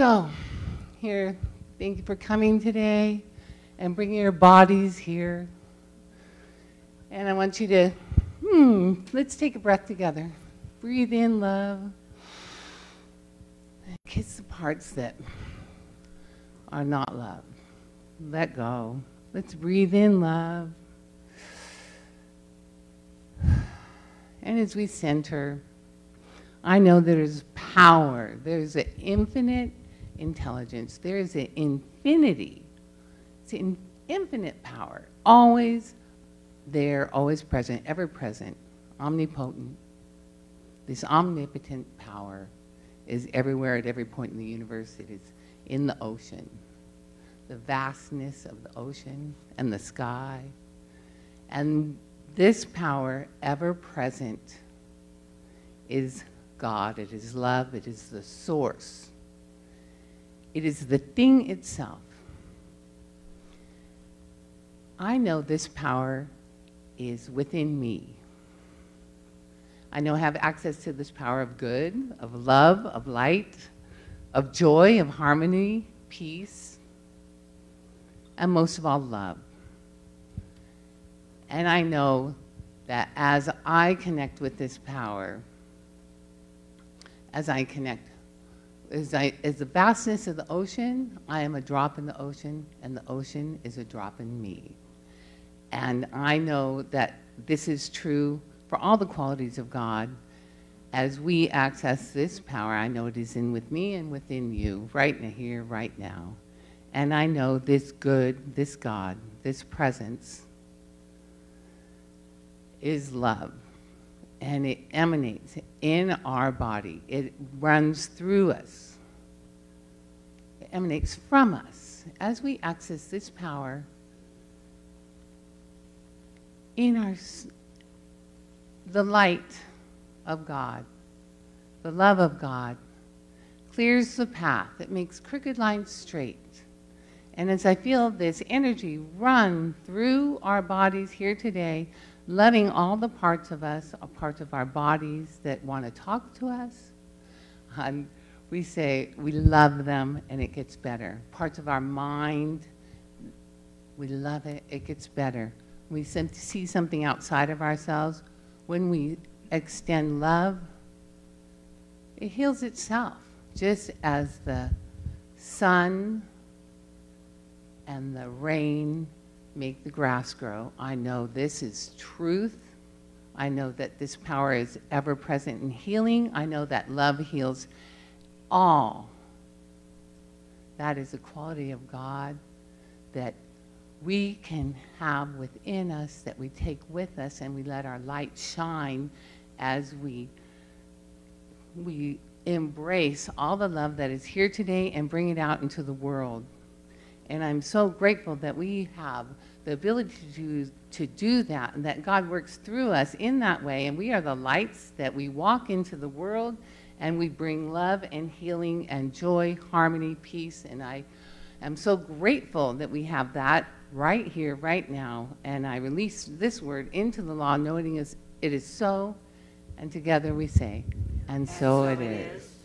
So, here, thank you for coming today and bringing your bodies here. And I want you to, hmm, let's take a breath together. Breathe in love. And kiss the parts that are not love. Let go. Let's breathe in love. And as we center, I know there's power, there's an infinite intelligence, there is an infinity, it's an infinite power, always there, always present, ever present, omnipotent. This omnipotent power is everywhere at every point in the universe. It is in the ocean, the vastness of the ocean and the sky. And this power, ever present, is God. It is love. It is the source. It is the thing itself. I know this power is within me. I know I have access to this power of good, of love, of light, of joy, of harmony, peace, and most of all, love. And I know that as I connect with this power, as I connect, as, I, as the vastness of the ocean, I am a drop in the ocean, and the ocean is a drop in me. And I know that this is true for all the qualities of God. As we access this power, I know it is in with me and within you, right here, right now. And I know this good, this God, this presence is love. And it emanates in our body, it runs through us, it emanates from us. As we access this power in our, the light of God, the love of God, clears the path. It makes crooked lines straight. And as I feel this energy run through our bodies here today, loving all the parts of us, uh, parts of our bodies that want to talk to us. And we say we love them and it gets better. Parts of our mind, we love it, it gets better. We see something outside of ourselves. When we extend love, it heals itself, just as the sun and the rain make the grass grow. I know this is truth. I know that this power is ever present in healing. I know that love heals all. That is a quality of God that we can have within us, that we take with us, and we let our light shine as we, we embrace all the love that is here today and bring it out into the world. And I'm so grateful that we have the ability to, to do that and that God works through us in that way. And we are the lights that we walk into the world and we bring love and healing and joy, harmony, peace. And I am so grateful that we have that right here, right now. And I release this word into the law, knowing it is so. And together we say, and, and so, so, it is. is.